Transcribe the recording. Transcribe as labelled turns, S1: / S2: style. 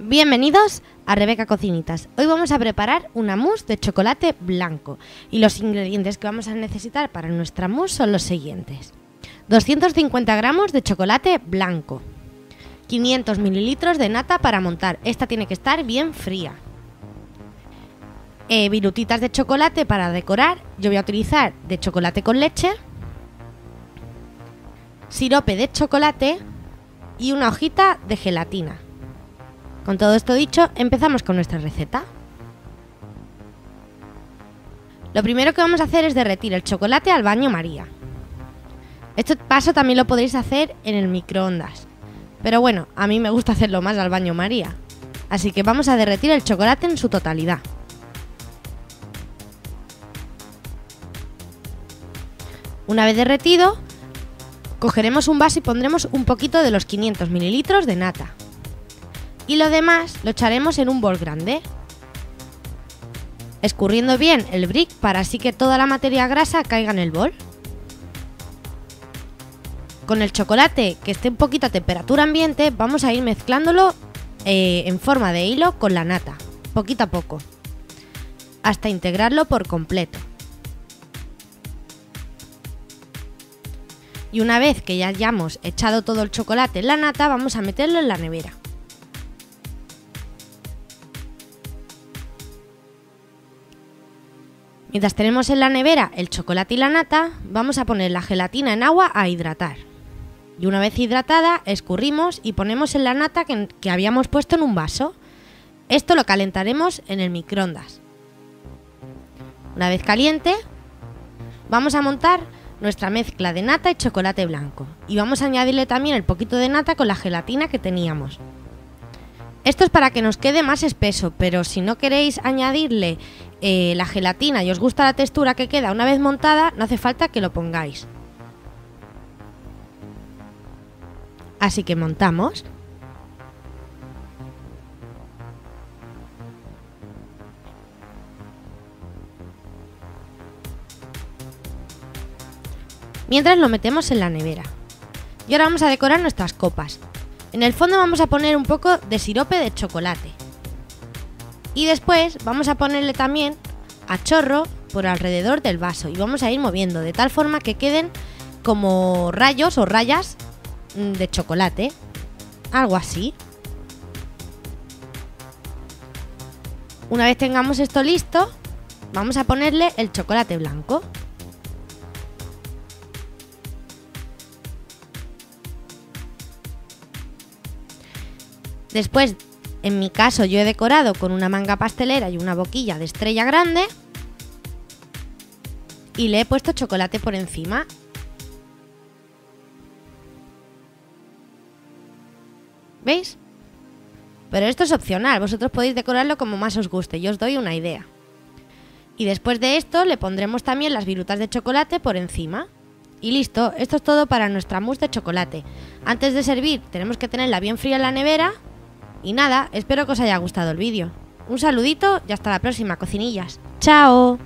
S1: Bienvenidos a Rebeca Cocinitas. Hoy vamos a preparar una mousse de chocolate blanco. Y los ingredientes que vamos a necesitar para nuestra mousse son los siguientes. 250 gramos de chocolate blanco, 500 mililitros de nata para montar, esta tiene que estar bien fría, eh, virutitas de chocolate para decorar, yo voy a utilizar de chocolate con leche, sirope de chocolate. Y una hojita de gelatina. Con todo esto dicho, empezamos con nuestra receta. Lo primero que vamos a hacer es derretir el chocolate al baño María. Este paso también lo podéis hacer en el microondas. Pero bueno, a mí me gusta hacerlo más al baño María. Así que vamos a derretir el chocolate en su totalidad. Una vez derretido, cogeremos un vaso y pondremos un poquito de los 500 mililitros de nata y lo demás lo echaremos en un bol grande. Escurriendo bien el brick para así que toda la materia grasa caiga en el bol. Con el chocolate que esté un poquito a temperatura ambiente vamos a ir mezclándolo eh, en forma de hilo con la nata, poquito a poco, hasta integrarlo por completo. Y una vez que ya hayamos echado todo el chocolate en la nata, vamos a meterlo en la nevera. Mientras tenemos en la nevera el chocolate y la nata, vamos a poner la gelatina en agua a hidratar. Y una vez hidratada, escurrimos y ponemos en la nata que, que habíamos puesto en un vaso. Esto lo calentaremos en el microondas. Una vez caliente, vamos a montar nuestra mezcla de nata y chocolate blanco. Y vamos a añadirle también el poquito de nata con la gelatina que teníamos. Esto es para que nos quede más espeso, pero si no queréis añadirle eh, la gelatina y os gusta la textura que queda una vez montada, no hace falta que lo pongáis. Así que montamos. Mientras lo metemos en la nevera. Y ahora vamos a decorar nuestras copas. En el fondo vamos a poner un poco de sirope de chocolate. Y después vamos a ponerle también a chorro por alrededor del vaso y vamos a ir moviendo de tal forma que queden como rayos o rayas mm, de chocolate. Algo así. Una vez tengamos esto listo, vamos a ponerle el chocolate blanco. Después, en mi caso, yo he decorado con una manga pastelera y una boquilla de estrella grande. Y le he puesto chocolate por encima. ¿Veis? Pero esto es opcional, vosotros podéis decorarlo como más os guste, yo os doy una idea. Y después de esto le pondremos también las virutas de chocolate por encima. Y listo, esto es todo para nuestra mousse de chocolate. Antes de servir tenemos que tenerla bien fría en la nevera y nada, espero que os haya gustado el vídeo. Un saludito y hasta la próxima, cocinillas. ¡Chao!